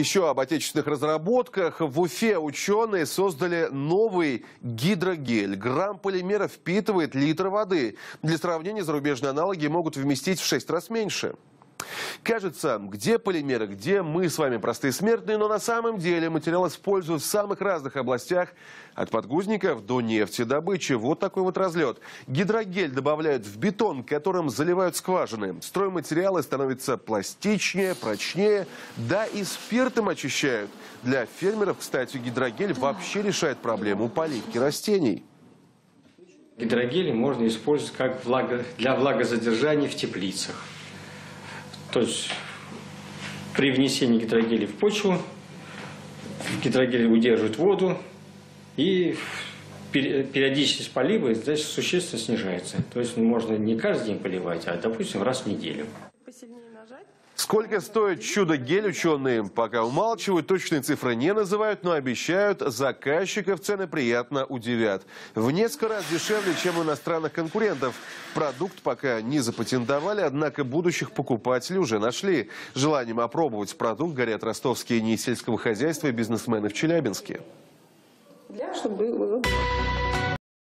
Еще об отечественных разработках. В Уфе ученые создали новый гидрогель. Грамм полимера впитывает литр воды. Для сравнения, зарубежные аналоги могут вместить в 6 раз меньше. Кажется, где полимеры, где мы с вами простые смертные, но на самом деле материал используют в самых разных областях, от подгузников до нефтедобычи. Вот такой вот разлет. Гидрогель добавляют в бетон, которым заливают скважины. Стройматериалы становятся пластичнее, прочнее, да и спиртом очищают. Для фермеров, кстати, гидрогель вообще решает проблему поливки растений. Гидрогели можно использовать как влага, для влагозадержания в теплицах. То есть при внесении гидрогелей в почву гидрогель удерживает воду и пер- периодичность полива здесь существенно снижается. То есть можно не каждый день поливать, а, допустим, раз в неделю. Сколько стоит чудо-гель, ученые пока умалчивают, точные цифры не называют, но обещают, заказчиков цены приятно удивят. В несколько раз дешевле, чем у иностранных конкурентов. Продукт пока не запатентовали, однако будущих покупателей уже нашли. Желанием опробовать продукт горят ростовские НИИ сельского хозяйства и бизнесмены в Челябинске. Для, чтобы было.